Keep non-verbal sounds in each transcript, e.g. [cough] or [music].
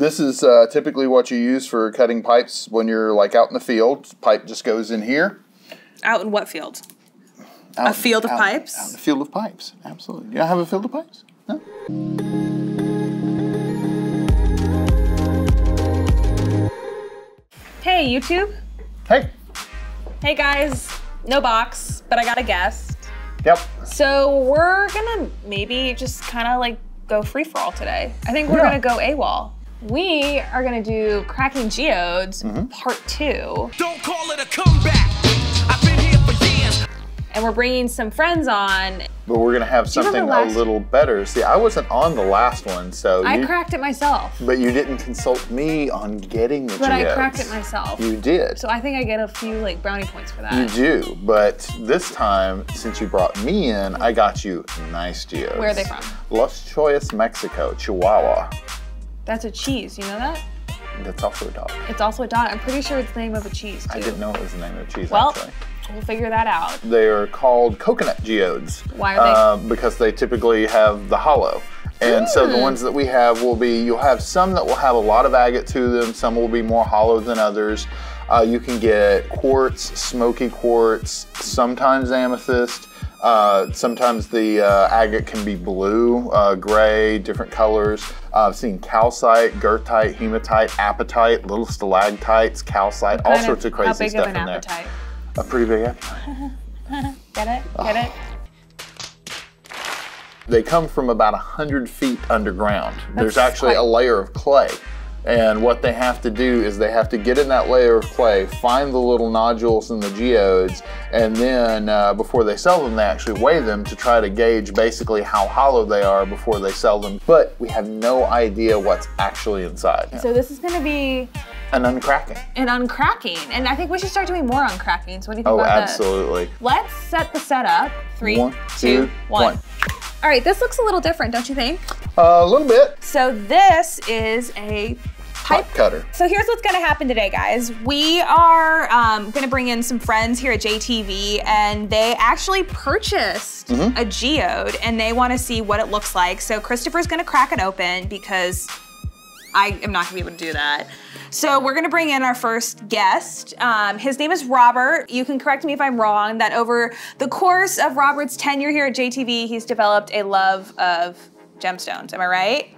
This is uh, typically what you use for cutting pipes when you're like out in the field. Pipe just goes in here. Out in what field? Out, A field of out- pipes? Out in the field of pipes. Absolutely. You have a field of pipes? No? Hey, YouTube. Hey. Hey, guys. No box, but I got a guest. Yep. So we're gonna maybe just kind of like go free for all today. I think we're Yeah. gonna go AWOL. We are gonna do cracking geodes Mm-hmm. part two, Don't call it a comeback. I've been here for years. and we're bringing some friends on. But we're gonna have something a little better. See, I wasn't on the last one, so I you, cracked it myself, but you didn't consult me on getting the geodes. but I geodes. cracked it myself. You did. So I think I get a few like brownie points for that. You do, but this time, since you brought me in, I got you nice geodes. Where are they from? Los Choyas, Mexico, Chihuahua. That's a cheese. You know that? That's also a dog. It's also a dot. I'm pretty sure it's the name of a cheese too. I didn't know it was the name of a cheese, Well, actually. we'll figure that out. They are called coconut geodes. Why are they- Uh, because they typically have the hollow. And so Hmm. the ones that we have will be, you'll have some that will have a lot of agate to them, some will be more hollow than others. Uh, you can get quartz, smoky quartz, sometimes amethyst. Uh, sometimes the uh, agate can be blue, uh, gray, different colors. Uh, I've seen calcite, goethite, hematite, apatite, little stalactites, calcite, all sorts of crazy How big stuff of an in there. A pretty big appetite. [laughs] Get it? Get it? They come from about 100 feet underground. There's actually quite- a layer of clay. And what they have to do is they have to get in that layer of clay, find the little nodules in the geodes, and then uh, before they sell them, they actually weigh them to try to gauge basically how hollow they are before they sell them. But we have no idea what's actually inside. So this is gonna be An uncracking. an uncracking, and I think we should start doing more uncrackings. What do you think Oh, about that? absolutely. Let's set the setup. Three, One, two, two, one. one. All right, this looks a little different, don't you think? A little bit. So this is a pipe cutter. So here's what's gonna happen today, guys. We are um, gonna bring in some friends here at JTV, and they actually purchased Mm-hmm. a geode, and they want to see what it looks like. So Christopher's gonna crack it open because I am not gonna be able to do that. So we're gonna bring in our first guest. Um, his name is Robert. You can correct me if I'm wrong. That over the course of Robert's tenure here at JTV, he's developed a love of gemstones. Am I right?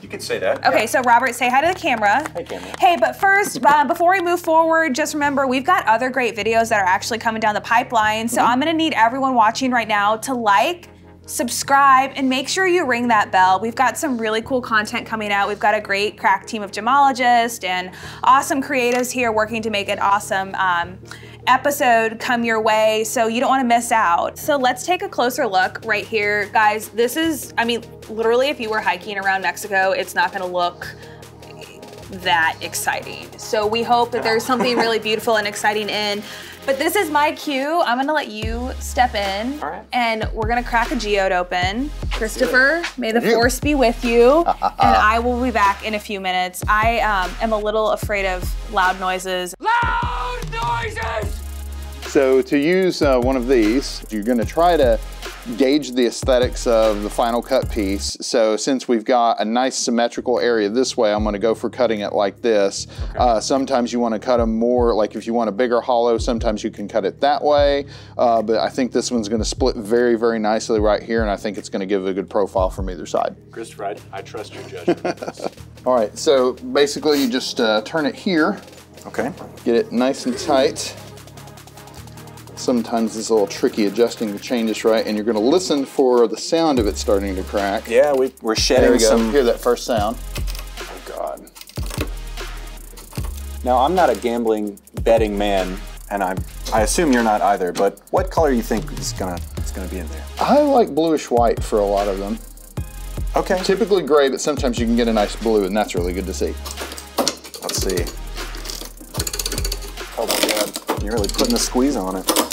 You could say that. Okay, so Robert, say hi to the camera. Hey, camera. Hey, but first, uh, before we move forward, just remember we've got other great videos that are actually coming down the pipeline. So I'm gonna need everyone watching right now to like, subscribe, and make sure you ring that bell. We've got some really cool content coming out. We've got a great crack team of gemologists and awesome creatives here working to make an awesome um, episode come your way, so you don't want to miss out. So let's take a closer look right here, guys. This is, I mean, literally, if you were hiking around Mexico, it's not going to look that exciting. So we hope that there's something [laughs] really beautiful and exciting in. But this is my cue. I'm gonna let you step in, right. and we're gonna crack a geode open. Christopher, may the force be with you, [laughs] and I will be back in a few minutes. I um, am a little afraid of loud noises. So to use uh, one of these, you're gonna try to gauge the aesthetics of the final cut piece. So since we've got a nice symmetrical area this way, I'm gonna go for cutting it like this. Uh, sometimes you wanna cut them more, like if you want a bigger hollow, sometimes you can cut it that way. Uh, but I think this one's gonna split very, very nicely right here, and I think it's gonna give a good profile from either side. Christopher, I, I trust your judgment. [laughs] All right, so basically you just uh, turn it here, okay. get it nice and tight. Sometimes it's a little tricky adjusting the chain just right, and you're gonna listen for the sound of it starting to crack. Yeah, we, we're There shedding we go. some. Hear that first sound. Oh God. Now I'm not a gambling betting man, and I I assume you're not either. But what color you think is gonna is gonna be in there? I like bluish white for a lot of them. Okay. Typically gray, but sometimes you can get a nice blue, and that's really good to see. Let's see. Oh my God, you're really putting the squeeze on it.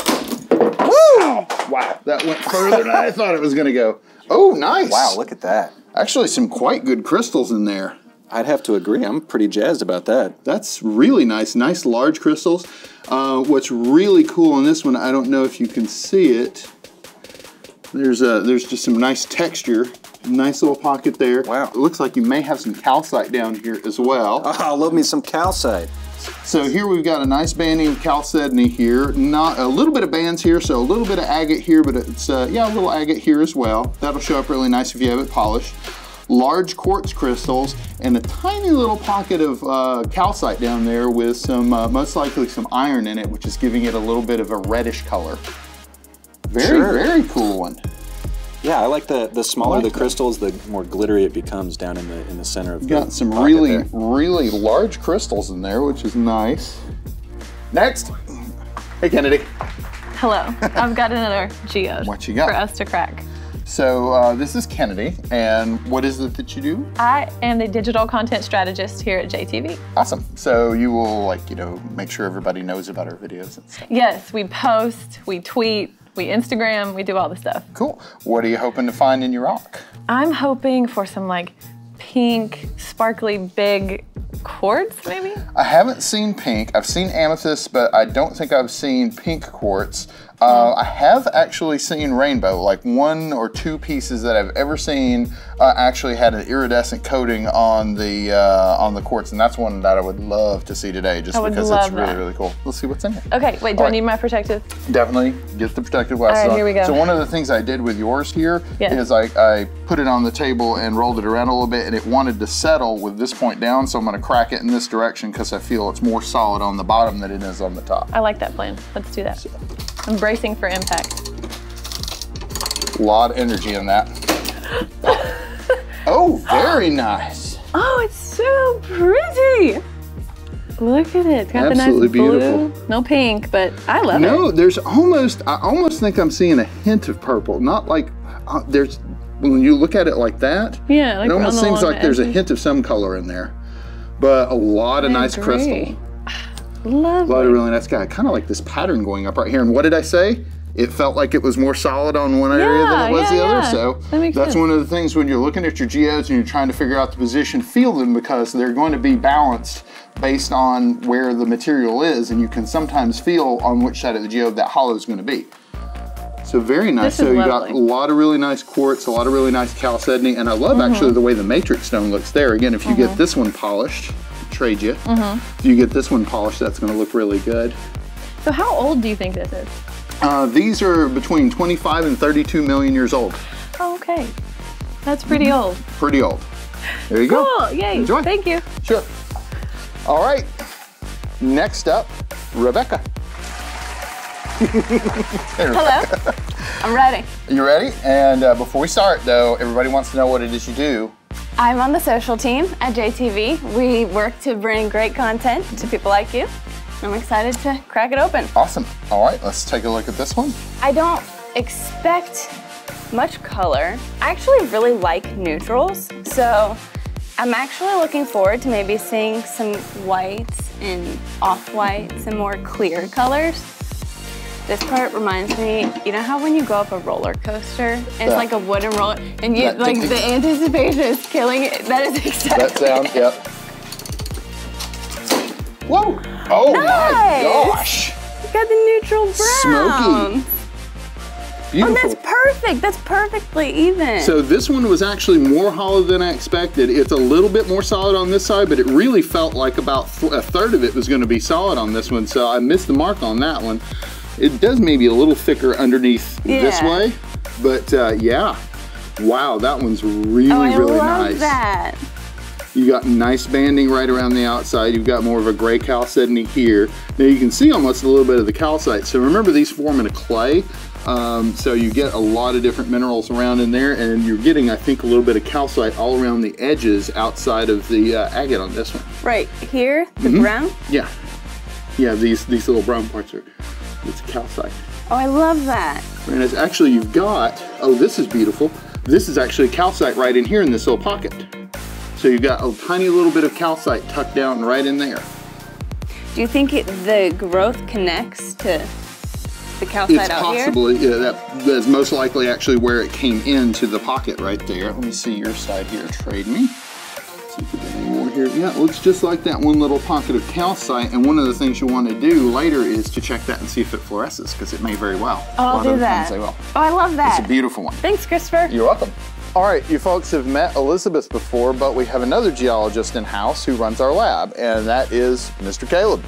Wow, that went further than I thought it was gonna go. Oh, nice. Wow, look at that. Actually, some quite good crystals in there. I'd have to agree. I'm pretty jazzed about that. That's really nice. Nice large crystals. Uh, what's really cool on this one, I don't know if you can see it. There's a, there's just some nice texture Nice little pocket there. Wow. It looks like you may have some calcite down here as well. Oh, love me some calcite. So here we've got a nice banding of chalcedony here. Not a little bit of bands here, so a little bit of agate here, but it's uh, yeah, a little agate here as well. That'll show up really nice if you have it polished. Large quartz crystals and a tiny little pocket of uh, calcite down there with some, uh, most likely some iron in it, which is giving it a little bit of a reddish color. Very, Sure. very cool one. Yeah, I like the the smaller like the that. crystals, the more glittery it becomes down in the in the center of the Got some really, there. really large crystals in there, which is nice. Next. Hey, Kennedy. Hello. [laughs] I've got another geode What you got? for us to crack. So uh, this is Kennedy, and what is it that you do? I am the digital content strategist here at JTV. Awesome. So you will like, you know, make sure everybody knows about our videos and stuff. Yes, we post, we tweet, we Instagram, we do all the stuff. Cool. What are you hoping to find in your rock? I'm hoping for some like pink, sparkly, big quartz, maybe? I haven't seen pink. I've seen amethyst, but I don't think I've seen pink quartz. Uh, I have actually seen rainbow, like one or two pieces that I've ever seen uh, actually had an iridescent coating on the uh, on the quartz, and that's one that I would love to see today, just because it's really that. really cool. Let's see what's in here. Okay, wait, do All I right. need my protective? Definitely get the protective glasses All right, on. here we go. So one of the things I did with yours here is. I, I put it on the table and rolled it around a little bit and it wanted to settle with this point down. So I'm gonna crack it in this direction because I feel it's more solid on the bottom than it is on the top. I like that plan. Let's do that. I'm bracing for impact. A lot of energy in that. oh, very nice. Oh, it's so pretty. Look at it. It's got Absolutely the nice blue. beautiful. No pink, but I love No, it. No, there's almost, I almost think I'm seeing a hint of purple. Not like, uh, there's, when you look at it like that, Yeah, like it almost seems like the there's a hint of some color in there. But a lot of I nice agree. crystal. Love A lot of really nice guy. Kind of like this pattern going up right here. And what did I say? It felt like it was more solid on one area than it was yeah, the other. yeah. So That that's sense. one of the things when you're looking at your geodes and you're trying to figure out the position, feel them because they're going to be balanced based on where the material is. And you can sometimes feel on which side of the geode that hollow is going to be. So very nice. So you lovely. got a lot of really nice quartz, a lot of really nice chalcedony, and I love Mm-hmm. actually the way the matrix stone looks there. Again, if you get this one polished, trade you. Mm-hmm. If you get this one polished, that's going to look really good. So how old do you think this is? Uh, these are between 25 and 32 million years old. Oh, okay. That's pretty old. Pretty old. There you go. Cool, yay. Enjoy. Thank you. Sure. All right. Next up, Rebecca. [laughs] Hello. I'm ready. You ready? And uh, before we start, though, everybody wants to know what it is you do. I'm on the social team at JTV. We work to bring great content to people like you. I'm excited to crack it open. Awesome. All right, let's take a look at this one. I don't expect much color. I actually really like neutrals, so I'm actually looking forward to maybe seeing some whites and off-whites and more clear colors. This part reminds me, you know how when you go up a roller coaster, and it's That- like a wooden roller, and you that like the anticipation is killing it. That is exactly That sound, it. yep. Whoa! Oh my Nice. You Got the neutral brown. Smoky. Beautiful. Oh, that's perfect. That's perfectly even. So this one was actually more hollow than I expected. It's a little bit more solid on this side, but it really felt like about a third of it was gonna be solid on this one, so I missed the mark on that one. It does maybe a little thicker underneath this way, but uh, yeah. Wow, that one's really, oh, I really love nice. that. You got nice banding right around the outside. You've got more of a gray chalcedony here. Now you can see almost a little bit of the calcite. So remember these form in a clay. Um, so you get a lot of different minerals around in there and you're getting, I think, a little bit of calcite all around the edges outside of the uh, agate on this one. Right here, the Mm-hmm. brown. Yeah. Yeah, these, these little brown parts are, it's calcite. Oh, I love that. And it's actually, you've got, oh, this is beautiful. This is actually calcite right in here in this little pocket. So you've got a tiny little bit of calcite tucked down right in there. Do you think it, the growth connects to the calcite It's out here? It's possibly, yeah, that, that's most likely actually where it came into the pocket right there. Let me see your side here, trade me. Here. Yeah, it looks just like that one little pocket of calcite. And one of the things you want to do later is to check that and see if it fluoresces because it may very well. Oh, A I'll do that. times they. Oh, I love that. It's a beautiful one. Thanks, Christopher. You're welcome. All right, you folks have met Elizabeth before, but we have another geologist in house who runs our lab, and that is Mr. Caleb.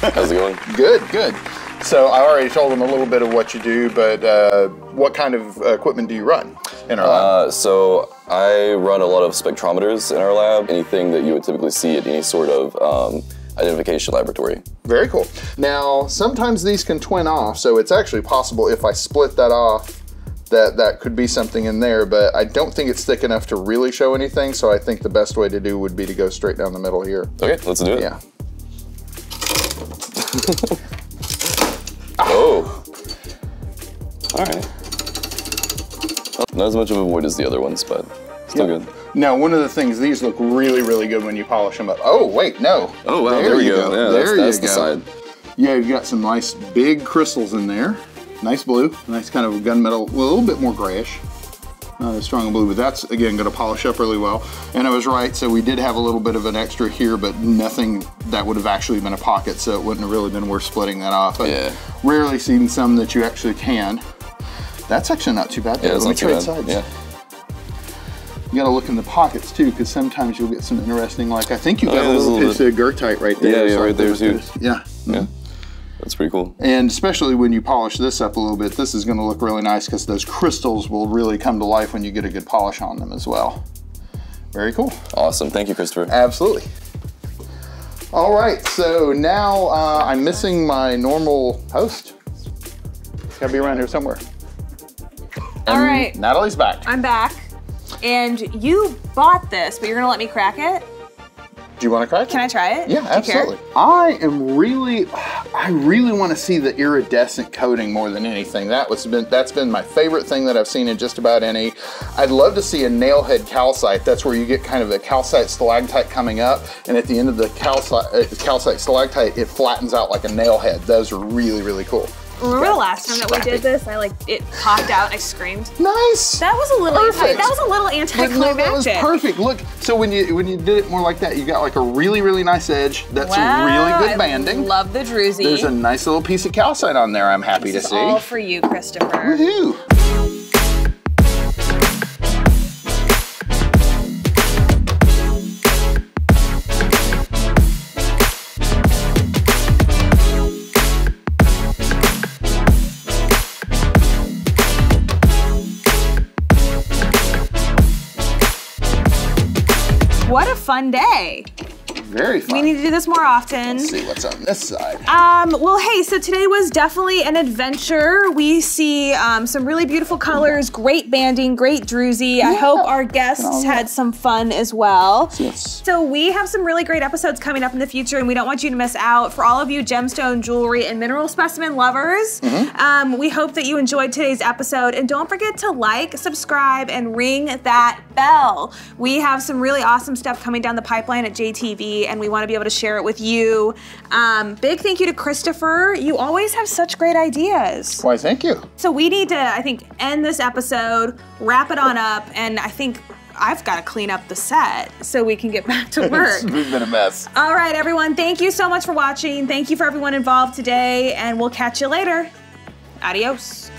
How's it going? Good, good. So I already told him a little bit of what you do, but uh, what kind of equipment do you run in our lab? Uh, so I run a lot of spectrometers in our lab. Anything that you would typically see at any sort of um, identification laboratory. Very cool. Now, sometimes these can twin off, so it's actually possible if I split that off that that could be something in there, but I don't think it's thick enough to really show anything, so I think the best way to do would be to go straight down the middle here. Okay, let's do it. Yeah. [laughs] Oh. All right. Not as much of a void as the other ones, but still good. Now, one of the things, these look really, really good when you polish them up. Oh, wait, no. Oh wow, there, we you go. Yeah, there that's, that's you the go. side. Yeah, you've got some nice big crystals in there. Nice blue, nice kind of gunmetal, well, a little bit more grayish. Not as strong a blue, but that's again gonna polish up really well. And I was right, so we did have a little bit of an extra here, but nothing that would have actually been a pocket, so it wouldn't have really been worth splitting that off. I've Yeah. rarely seen some that you actually can. That's actually not too bad. Yeah, Let me trade bad. sides. Yeah. You gotta look in the pockets too, because sometimes you'll get some interesting, like I think you Oh, got yeah, a little little piece of Goethite right there. Yeah, yeah, right there too. Yeah. Yeah. That's pretty cool. And especially when you polish this up a little bit, this is gonna look really nice because those crystals will really come to life when you get a good polish on them as well. Very cool. Awesome. Thank you, Christopher. Absolutely. All right, so now uh, I'm missing my normal host. It's gotta be around here somewhere. All right, Natalie's back. I'm back. And you bought this, but you're gonna let me crack it? Do you want to crack? it? Can I try it? Yeah, Do you care? absolutely. I am really, I really want to see the iridescent coating more than anything. That was been that's been my favorite thing that I've seen in just about any. I'd love to see a nailhead calcite. That's where you get kind of a calcite stalactite coming up, and at the end of the calcite, uh, calcite stalactite, it flattens out like a nailhead. Those are really, really cool. Remember the last time that we did this? I like it popped out. I screamed. Nice. That was a little anti, that was a little no, that was perfect. Look, so when you when you did it more like that, you got like a really, really nice edge. That's Wow, really good I banding. love the druzy. There's a nice little piece of calcite on there. I'm happy This to see. all for you, Christopher. Woohoo! Fun day. Very fun. We need to do this more often. Let's see what's on this side. Um, well, hey, so today was definitely an adventure. We see um, some really beautiful colors, great banding, great druzy. I hope our guests had some fun as well. Yes. So we have some really great episodes coming up in the future, and we don't want you to miss out. For all of you gemstone jewelry and mineral specimen lovers, um, we hope that you enjoyed today's episode. And don't forget to like, subscribe, and ring that bell. We have some really awesome stuff coming down the pipeline at JTV, and we want to be able to share it with you. Um, big thank you to Christopher. You always have such great ideas. Why, thank you. So we need to, I think, end this episode, wrap it on up, and I think I've got to clean up the set so we can get back to [laughs] work. We've been a mess. All right, everyone, thank you so much for watching. Thank you for everyone involved today, and we'll catch you later. Adios.